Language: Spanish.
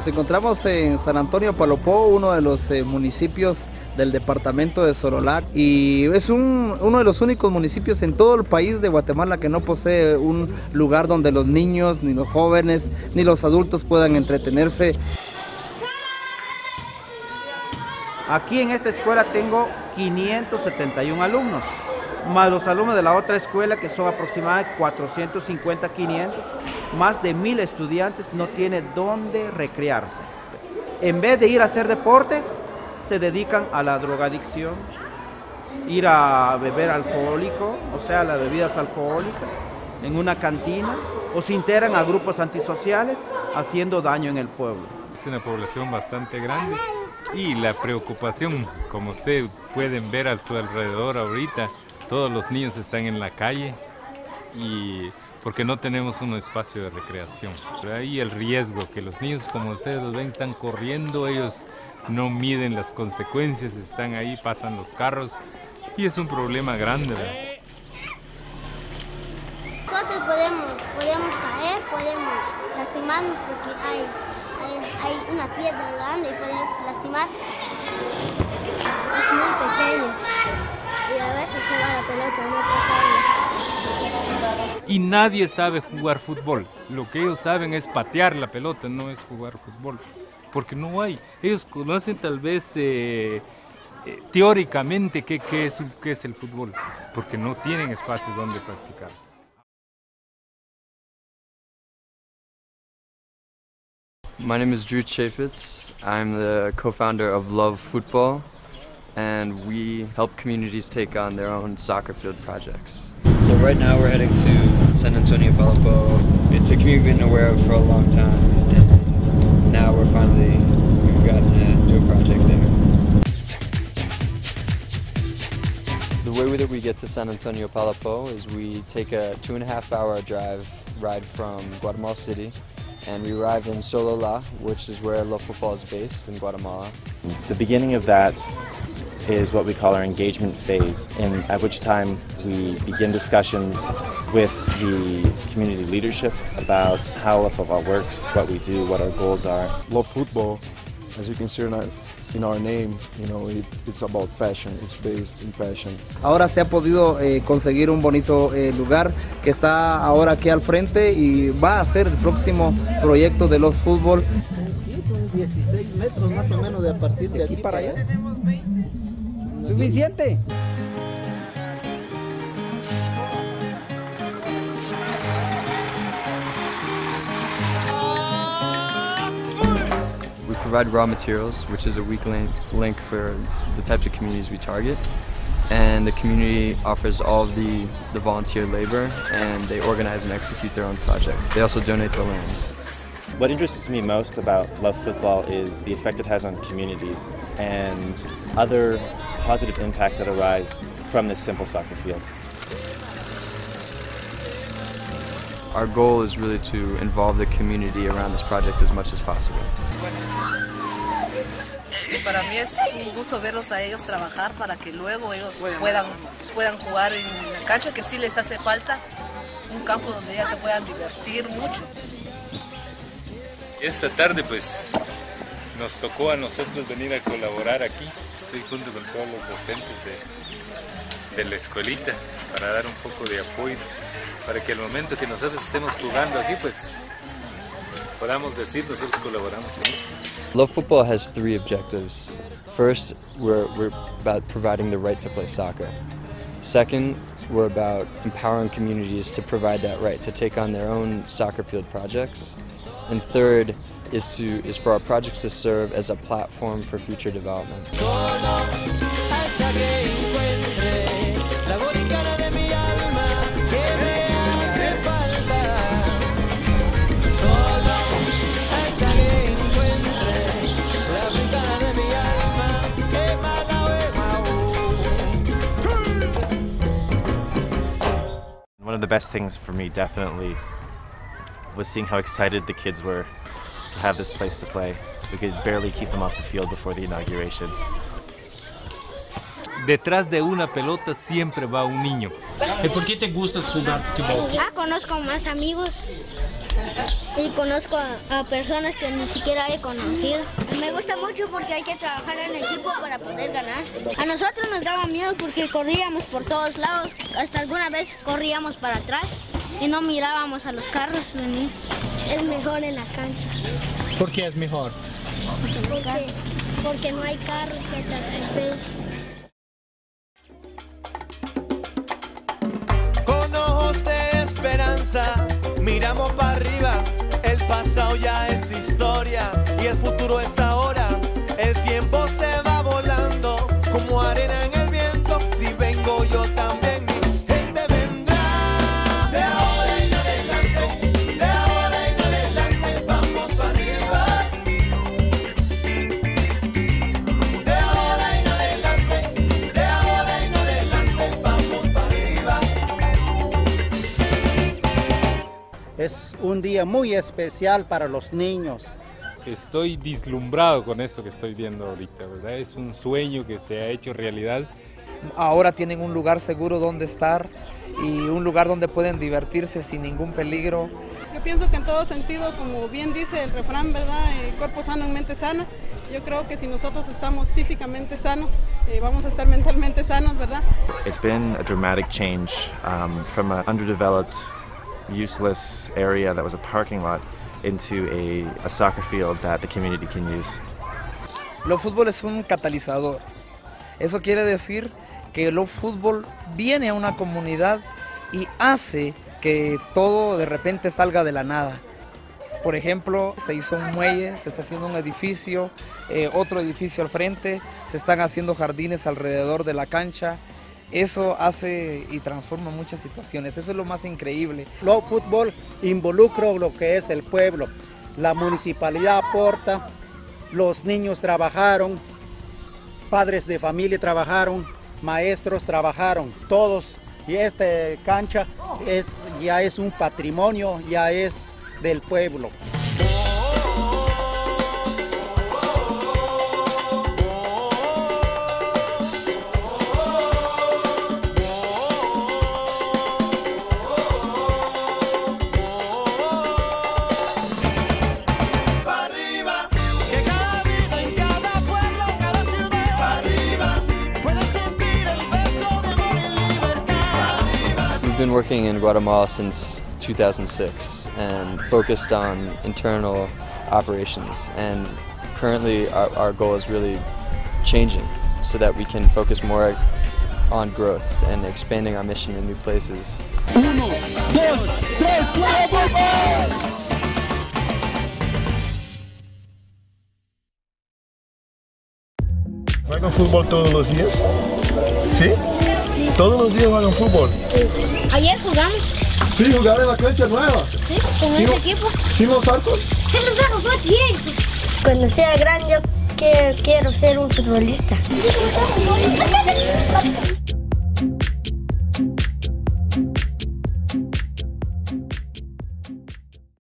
Nos encontramos en San Antonio Palopó, uno de los eh, municipios del departamento de Sorolac y es uno de los únicos municipios en todo el país de Guatemala que no posee un lugar donde los niños, ni los jóvenes, ni los adultos puedan entretenerse. Aquí en esta escuela tengo 571 alumnos, más los alumnos de la otra escuela que son aproximadamente 450, 500, más de mil estudiantes no tienen dónde recrearse. En vez de ir a hacer deporte, se dedican a la drogadicción, ir a beber alcohólico, o sea, las bebidas alcohólicas, en una cantina, o se integran a grupos antisociales haciendo daño en el pueblo. Es una población bastante grande y la preocupación, como ustedes pueden ver a su alrededor ahorita, todos los niños están en la calle y porque no tenemos un espacio de recreación. Ahí el riesgo que los niños, como ustedes los ven, están corriendo, ellos no miden las consecuencias, están ahí, pasan los carros y es un problema grande. Nosotros podemos, podemos caer, podemos lastimarnos porque hay hay una piedra grande y podemos lastimar. Es muy pequeño pelota en otras aulas. Y nadie sabe jugar fútbol. Lo que ellos saben es patear la pelota, no es jugar fútbol. Porque no hay. Ellos conocen tal vez eh, eh, teóricamente qué, qué, es, qué es el fútbol, porque no tienen espacios donde practicar. My name is Drew Chaffetz. I'm the co-founder of Love Football, and we help communities take on their own soccer field projects. So right now we're heading to San Antonio Valpo. It's a community we've been aware of for a long time, and now we're finally, we've gotten to do a project there. The way that we get to San Antonio Palapo is we take a two and a half hour drive ride from Guatemala City and we arrived in Solola, which is where Love Football is based in Guatemala. The beginning of that is what we call our engagement phase, in, at which time we begin discussions with the community leadership about how Love Football works, what we do, what our goals are. Love Football, as you can see in our name, you know, it, it's about passion, it's based in passion. Ahora se ha podido eh, conseguir un bonito eh, lugar que está ahora aquí al frente y va a ser el próximo proyecto de los fútbol. Son 16 metros más o menos de a partir de aquí para allá. Suficiente. We provide raw materials, which is a weak link, link for the types of communities we target. And the community offers all of the, the volunteer labor and they organize and execute their own projects. They also donate the lands. What interests me most about Love Football is the effect it has on communities and other positive impacts that arise from this simple soccer field. Our goal is really to involve the community around this project as much as possible. Para mí es un gusto verlos a ellos trabajar para que luego ellos puedan, puedan jugar en la cancha, que sí les hace falta un campo donde ya se puedan divertir mucho. Esta tarde pues nos tocó a nosotros venir a colaborar aquí. Estoy junto con todos los docentes de, de la escuelita para dar un poco de apoyo, para que al momento que nosotros estemos jugando aquí pues podamos decir nosotros colaboramos en esto. Love Football has three objectives. First, we're, we're about providing the right to play soccer. Second, we're about empowering communities to provide that right to take on their own soccer field projects. And third is to is for our projects to serve as a platform for future development. Best things for me definitely was seeing how excited the kids were to have this place to play. We could barely keep them off the field before the inauguration. Detrás de una pelota siempre va un niño. ¿Y por qué te gusta jugar fútbol? Ah, conozco más amigos. y conozco a, personas que ni siquiera he conocido. Me gusta mucho porque hay que trabajar en equipo para poder ganar. A nosotros nos daba miedo porque corríamos por todos lados, hasta alguna vez corríamos para atrás y no mirábamos a los carros venir. Es mejor en la cancha. ¿Por qué es mejor? Porque, porque no hay carros que te Con ojos de esperanza, miramos para Es un día muy especial para los niños. Estoy dislumbrado con esto que estoy viendo ahorita, ¿verdad? Es un sueño que se ha hecho realidad. Ahora tienen un lugar seguro donde estar y un lugar donde pueden divertirse sin ningún peligro. Yo pienso que en todo sentido, como bien dice el refrán, ¿verdad? Eh, cuerpo sano en mente sana. Yo creo que si nosotros estamos físicamente sanos, eh, vamos a estar mentalmente sanos, ¿verdad? It's been a dramatic change um, from an underdeveloped useless area that was a parking lot into a, a soccer field that the community can use. Lo fútbol es un catalizador. Eso quiere decir que lo fútbol viene a una comunidad y hace que todo de repente salga de la nada. Por ejemplo, se hizo un muelle, se está haciendo un edificio, eh, otro edificio al frente, se están haciendo jardines alrededor de la cancha, eso hace y transforma muchas situaciones, eso es lo más increíble. Lo fútbol involucra lo que es el pueblo, la municipalidad aporta, los niños trabajaron, padres de familia trabajaron, maestros trabajaron, todos. Y esta cancha es, ya es un patrimonio, ya es del pueblo. Been working in Guatemala since 2006 and focused on internal operations. And currently, our, our goal is really changing so that we can focus more on growth and expanding our mission in new places. Uno, dos, tres, ¿Juegan fútbol todos los días? ¿Sí? ¿Todos los días juegan fútbol? Ayer jugamos. Sí, jugaron en la cancha nueva. Sí, con ¿Sí, equipo. ¿Sí los arcos? Sí, los arcos, fue tiempo. Cuando sea grande yo quiero ser un futbolista.